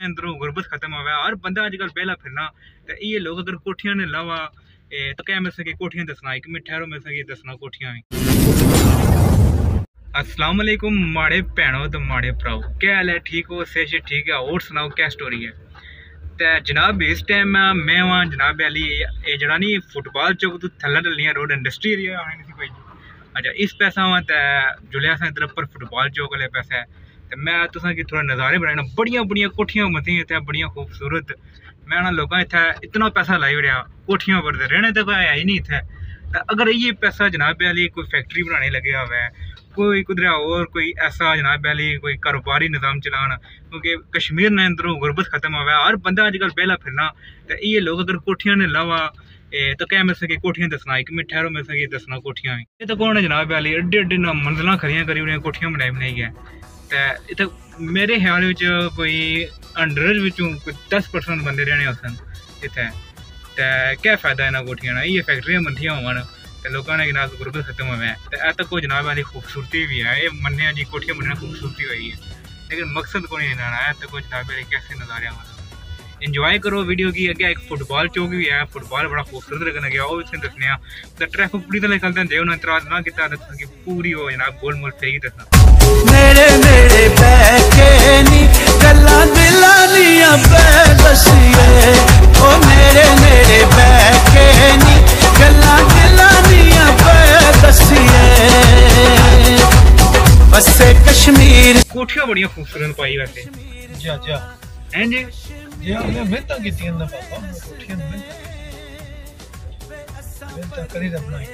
अंदरों गुरबत खत्म होवे और बंदा अजकल बेहला फिरना तो ये लोग अगर कोठिया ने लावा तो क्या मिल सके कोठियाँ दसना एक मिनट ठहरो मिल सके दसना कोठिया भी असलम माड़े भैनों तो माड़े भ्राओ, क्या हाल है? ठीक हो? सेश ठीक है? और सुनाओ, क्या स्टोरी है? तो जनाब, इस टाइम मैं वहाँ जनाब अली जरा नहीं फुटबॉल चौक तू थल डलियाँ रोड इंडस्ट्री एरिया आने कोई। अच्छा इस पैसा वहाँ तो जुले असा इधर पर फुटबॉल चौक वाले पैसा है मैं तुसा तुसेंगी थोड़ा नज़ारे बनाना बड़िया बड़िया कोठियाँ मतियाँ इतना बड़िया खूबसूरत। मैं ना लोगों इतना इतना पैसा लाई उड़ा कोठियाँ पर रहने तो कोई है ही इतना इत्थै अगर ये पैसा जनाब आह्ली कोई फैक्ट्री बनाने लगे होवे कोई कुदरा और कोई ऐसा जनाब आह्ली कोई कारोबारी निज़ाम चला क्योंकि कश्मीर ने अंदरों गुरबत खत्म हो हर बंदा अजकल बेला फिरना। तो ये लोग अगर कोठियाँ ने लावा ए, तो क्या मिल सके कोठियाँ दसना एक मिनट ठहरो मिल सके दसना कोठियाँ। एह् तो कौन है जनाब आह्ली एडे एडे मंजिल खड़ियाँ करी उन्हें कोठियाँ बनाई बनाई है त इथं मेरे ख्याल विच कोई हंड्रेड विचों कोई दस परसेंट बंदे रहने असन इत्थै ते केह् फायदा इ'ना कोठियां ना इ'यै फैक्टरियां मंथियां होङन ते लोकां ने जनाब गुरबत खत्म होवे ते ऐ तक कोई जनाब आह्ली खूबसूरती बी ऐ एह् मन्नेआ जी कोठियां बनने खूबसूरती होई ऐ लेकिन मकसद कोई निं लाना ऐ तक कोई जनाब आह्ली कैसे नज़ारे आङन इंजॉय करो वीडियो की। अगे एक फुटबॉल चौक भी है फुटबॉल बड़ा खूबसूरत लगन गया वो भी दसने ते ट्रैफ़िक पूरी तरह चलते हैं उन्हें इतराज ना किया पूरी हो जनाब गोल मोल फेरी दसना नेड़े नेड़े बैठे नी गल्लां दिलां दियाँ पै ओ नेड़े नेड़े बैठे नी गल्लां दिलां दियाँ पै दसिए कश्मीर। कोठियाँ बड़ियाँ खूबसूरत पाई वैसे। ਜਾ ਜਾ ਹੈ ਜੀ ਇਹ ਇਹ ਮਿਹਨਤਾਂ ਕੀਤੀਆਂ ਨੇ ਪਾਪਾ ਕੋਠੀਆਂ ਨੇ ਮਿਹਨਤਾਂ ਕਰੀ ਦਾ ਬਣਾਈ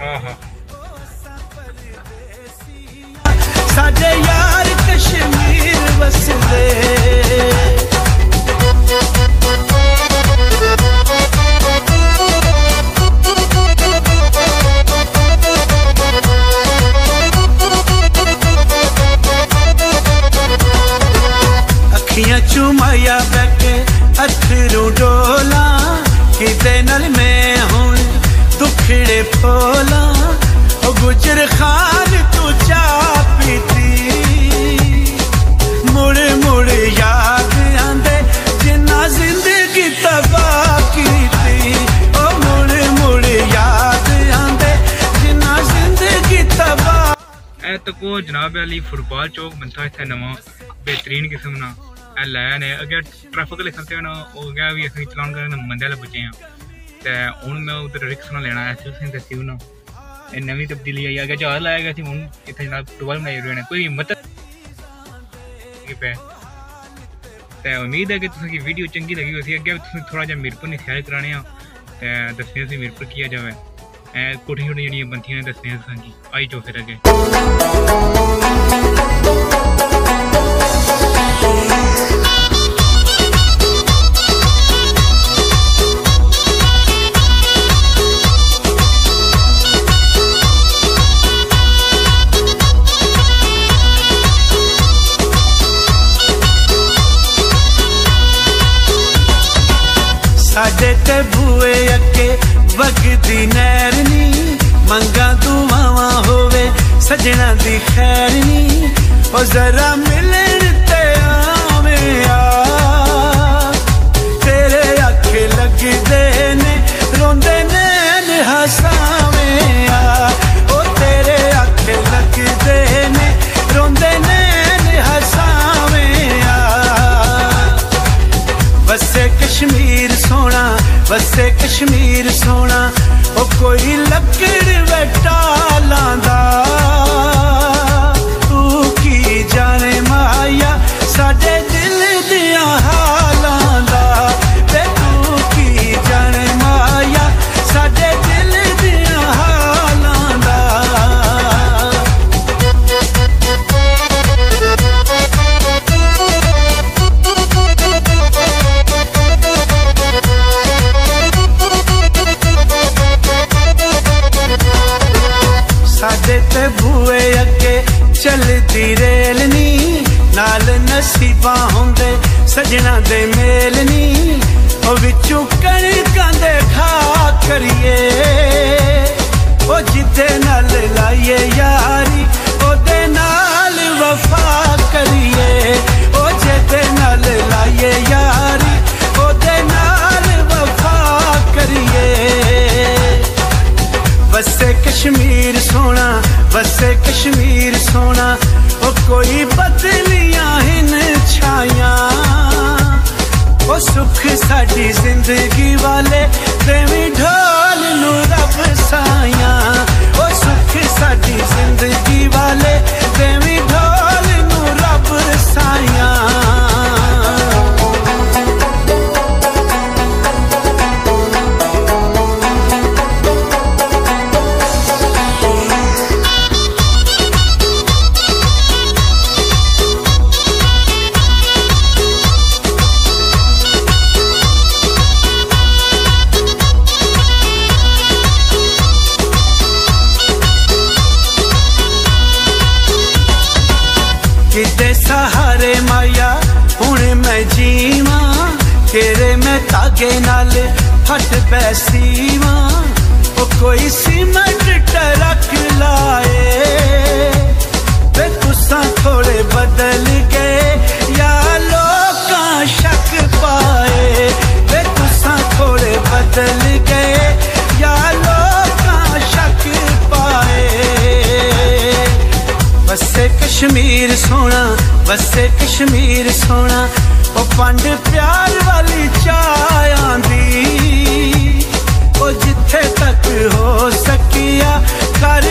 ਹਾਂ ਹਾਂ। ਸਾਡੇ ਯਾਰ ਕਸ਼ਮੀਰ ਵਸਦੇ। ਦੁਖੜੇ ਉਹ ਗੁਜਰ ਖਾਨ, ਤੂੰ ਚਾਹ ਪੀਤੀ। ਮੁੜ ਮੁੜ ਯਾਦ ਆਂਦੇ, ਜਿੰਨਾ ਜ਼ਿੰਦਗੀ ਤਬਾਹ ਕੀਤੀ। ਉਹ ਮੁੜ ਮੁੜ ਯਾਦ ਆਂਦੇ, ਜਿੰਨਾ ਜ਼ਿੰਦਗੀ ਤਬਾਹ। ਇਹ ਤਾਂ ਜਨਾਬ ਅਲੀ ਫੁੱਟਬਾਲ ਚੌਕ, ਬੰਦਾ ਇੱਥੇ ਨਵਾਂ ਬਿਹਤਰੀਨ ਕਿਸਮ ਨਾਲ ਇਹ ਲਾਇਆ ਨੇ। ਅੱਗੇ ਟ੍ਰੈਫਿਕ ਵਾਲੇ ਖੰਤੇ ਨਾ, ਉਹ ਗਿਆ ਵੀ ਅਸੀਂ ਚਲਾਉਣ ਕਰਨ ਮੰਦੇ ਵਾਲੇ ਆ ते हूँ मैं उधर रिक्स ना लेना ऐसी उसने दसी हूँ नवी तब्दीली आई अगर जहाज़ लाया गया थी हूँ इतने जनाब डुबल बनाई रहे कोई हिम्मत पे ते उम्मीद है कि तुसेंगी वीडियो चंगी लगी होती अग्गें भी तुसें थोड़ा जहा मीरपुर ने शेयर कराने आं ते दस्सने तुसें मीरपुर किया जावे कोठियाँ छोटियाँ जेह्ड़ियाँ बनथियाँ दस्सने तुसेंगी आई जाओ फिर अग्गें ਤੇ ਬੂਏ ਅੱਗੇ ਵਗਦੀ ਨਹਿਰ ਨੀ। ਮੰਗਾ ਦੁਆਵਾਂ ਹੋਵੇ ਸਜਣਾ ਦੀ ਖੈਰ ਨੀ। ਉਹ ਜ਼ਰਾ ਮਿਲੇ ਕਸ਼ਮੀਰ ਸੋਣਾ ਵਸੇ ਕਸ਼ਮੀਰ ਸੋਣਾ ਉਹ ਕੋਈ ਲੱਕੜ ਵਟਾ ਲਾਂਦਾ ਚੱਲਦੀ ਰੇਲ ਨੀ, ਨਾਲ ਨਸੀਬਾਂ ਹੁੰਦੇ ਸਜਣਾ ਦੇ ਮੇਲ ਨੀ। ਉਹ ਵਿੱਚੋਂ ਕਣਕਾਂ ਦੇ ਖਾ ਕਰੀਏ, ਉਹ ਜਿੱਦੇ ਨਾਲ ਲਾਈਏ वसे कश्मीर सोना, वसे कश्मीर सोना, ओ कोई बदलिया छाया। ओ सुख साड़ी ज़िंदगी वाले देवी ढो के नाले फट पैसी वो कोई सीमेंट ट्रक लाए वे तुसा थोड़े बदल गए या लोग शक पाए वे तुसा थोड़े बदल गए या पाए बसे कश्मीर सोना बसे कश्मीर सोना पंड प्यार वाली छाया दी हो सकिया कर